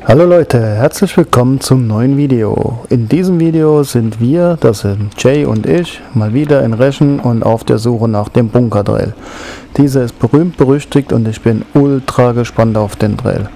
Hallo Leute, herzlich willkommen zum neuen Video. In diesem Video sind wir, das sind Jay und ich, mal wieder in Rechen und auf der Suche nach dem Bunker Trail. Dieser ist berühmt berüchtigt und ich bin ultra gespannt auf den Trail.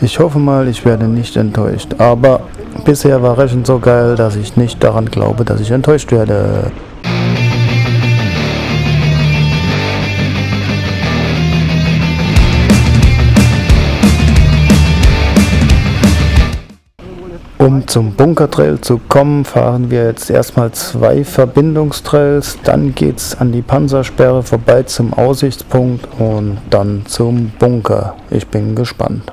Ich hoffe mal, ich werde nicht enttäuscht, aber bisher war Rechen so geil, dass ich nicht daran glaube, dass ich enttäuscht werde. Um zum Bunkertrail zu kommen, fahren wir jetzt erstmal zwei Verbindungstrails, dann geht's an die Panzersperre vorbei zum Aussichtspunkt und dann zum Bunker. Ich bin gespannt.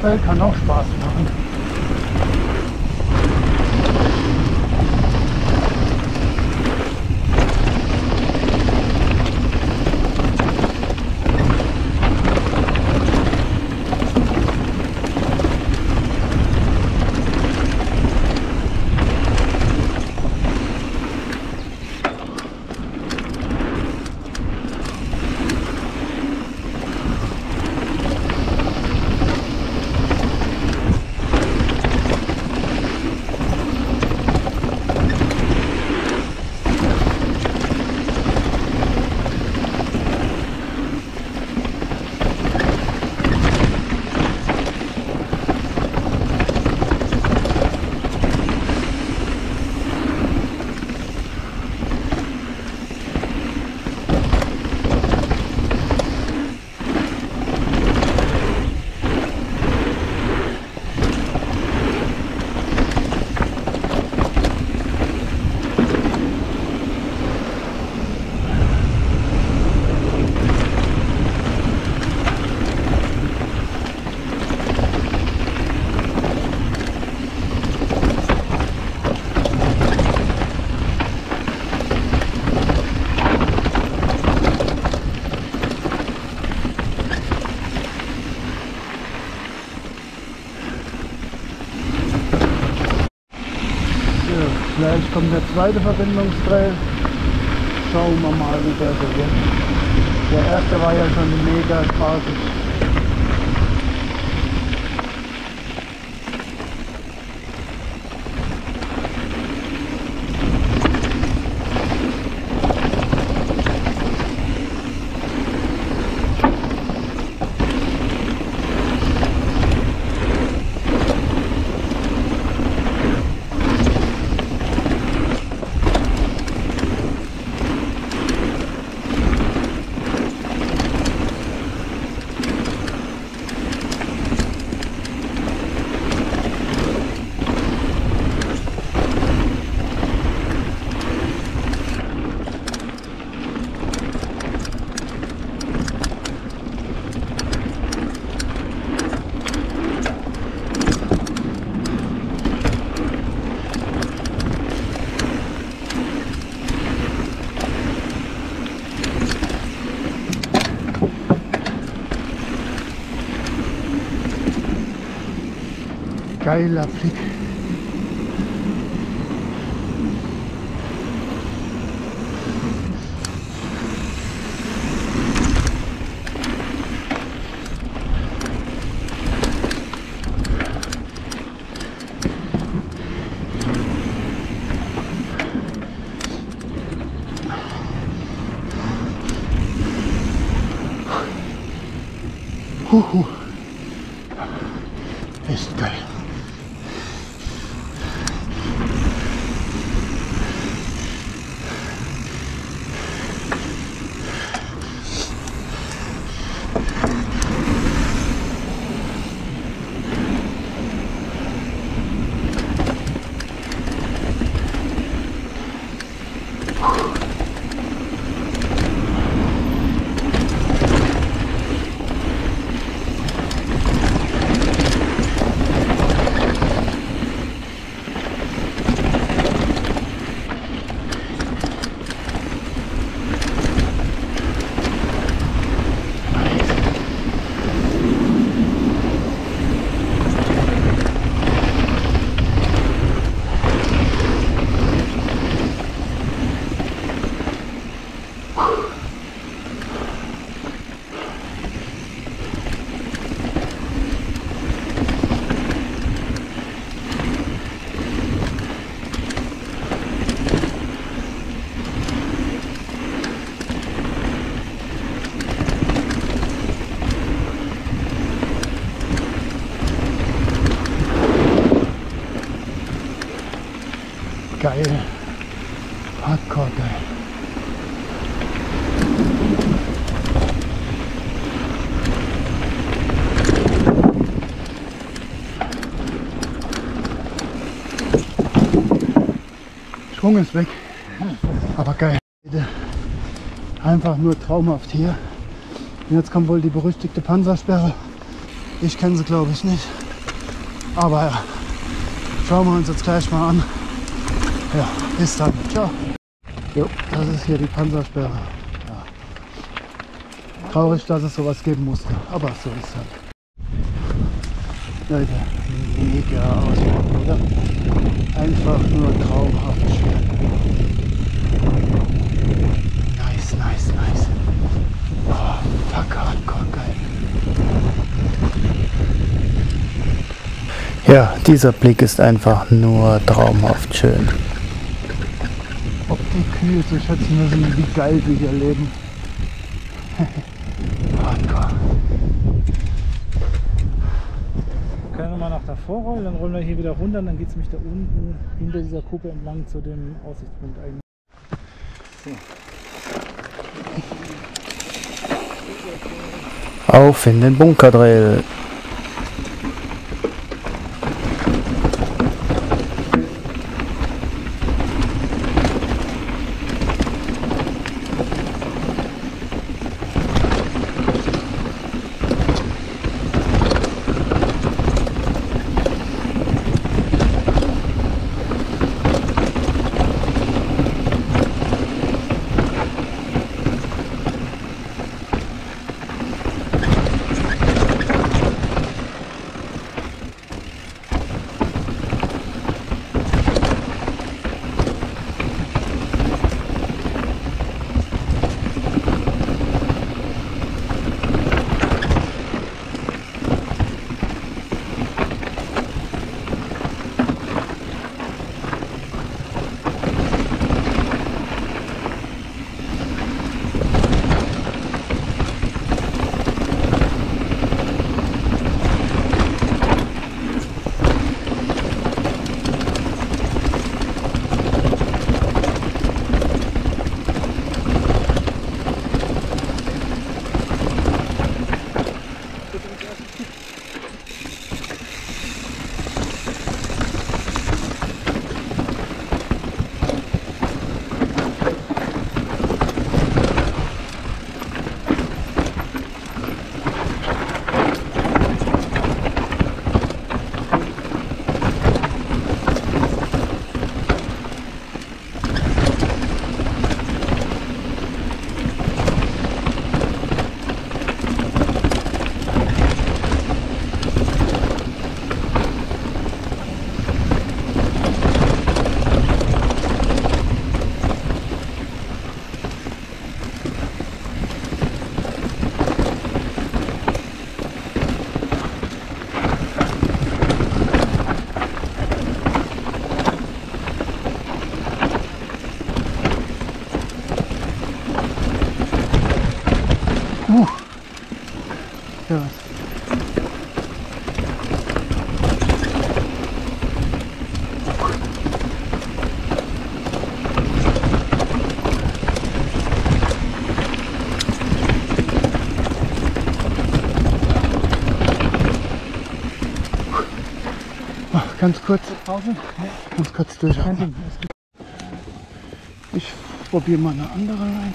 Bindungsfeld kann auch Spaß machen. Gleich kommt der zweite Verbindungstrail. Schauen wir mal, wie der so wird. Der erste war ja schon mega spaßig. Geiler Blick. Huhu. Ist geil. geil. Schwung ist weg. Aber geil. Einfach nur traumhaft hier. Und jetzt kommt wohl die berüchtigte Panzersperre. Ich kenne sie glaube ich nicht. Aber ja, schauen wir uns jetzt gleich mal an. Ja, bis dann. Ciao. Jo, das ist hier die Panzersperre. Ja. Traurig, dass es sowas geben musste. Aber so ist es. Leute, mega Ausflug, oder? Einfach nur traumhaft Ja, dieser Blick ist einfach nur traumhaft schön. Ob die Kühe zu schätzen wissen, wie geil sie hier leben. hardcore. können wir mal nach davor rollen, dann rollen wir hier wieder runter und dann geht es nämlich da unten hinter dieser Kuppe entlang zu dem Aussichtspunkt eigentlich. Auf in den Bunkerdrill. Ganz kurz, Pause? ganz kurz durchatmen. Ich probiere mal eine andere rein.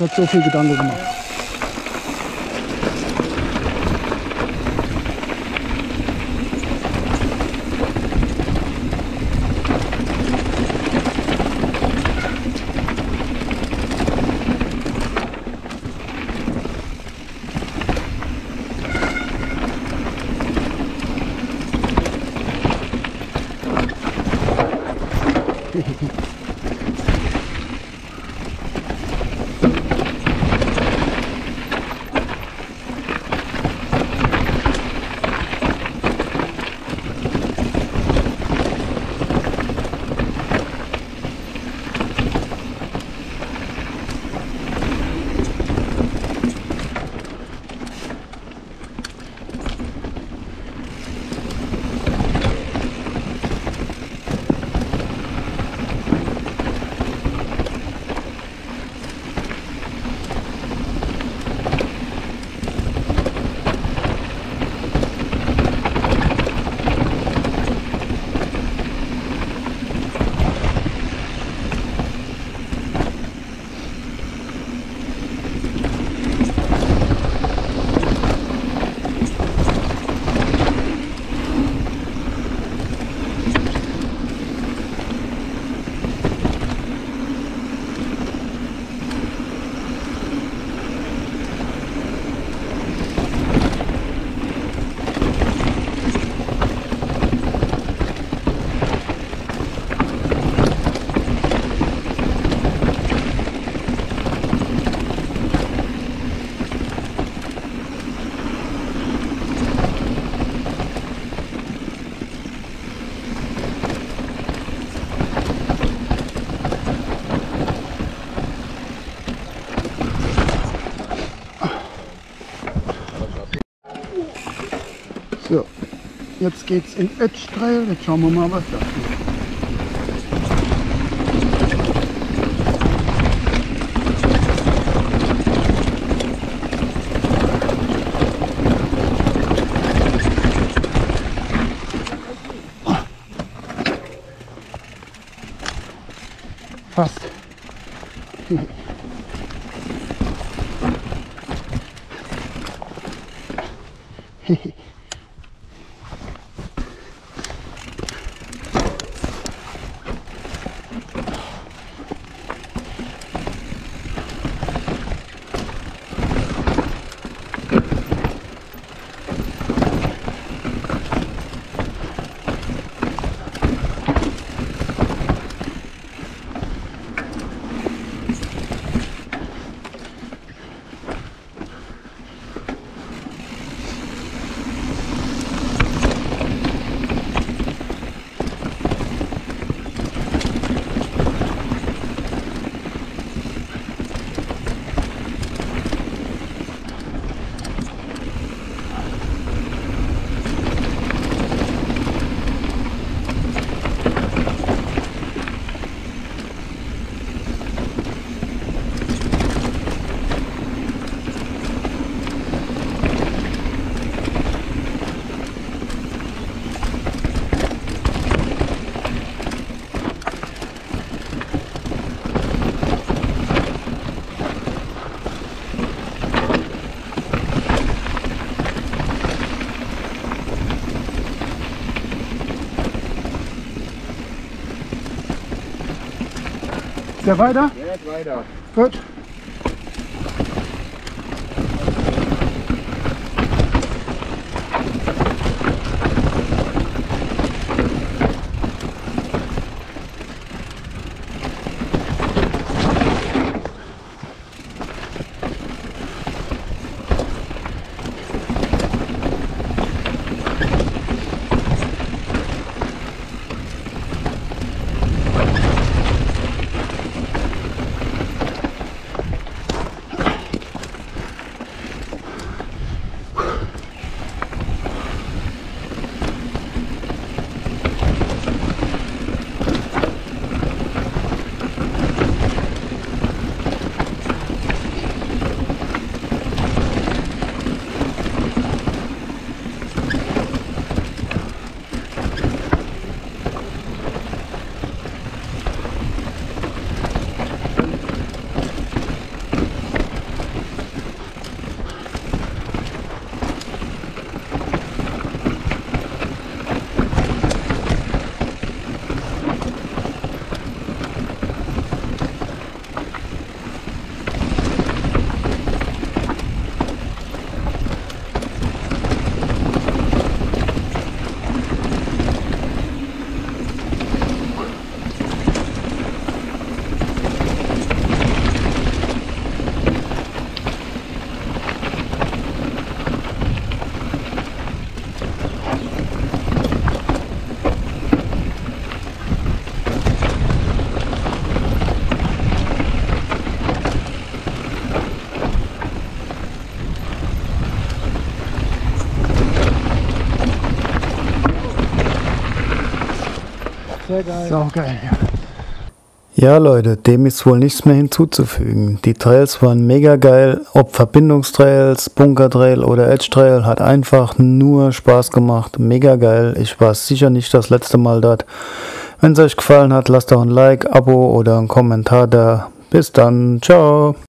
Es hat so viel Gedanken gemacht. So, geht's in Ötztrail. Jetzt schauen wir mal, was da ist. Fast. Ist der weiter? Geht weiter. Gut. Geil. Sau geil, ja. Ja Leute, dem ist wohl nichts mehr hinzuzufügen. Die Trails waren mega geil, ob Verbindungstrails, Bunkertrail oder Edge Trail, hat einfach nur Spaß gemacht, mega geil. Ich war sicher nicht das letzte Mal dort. Wenn es euch gefallen hat, lasst doch ein Like, Abo oder einen Kommentar da. Bis dann, ciao.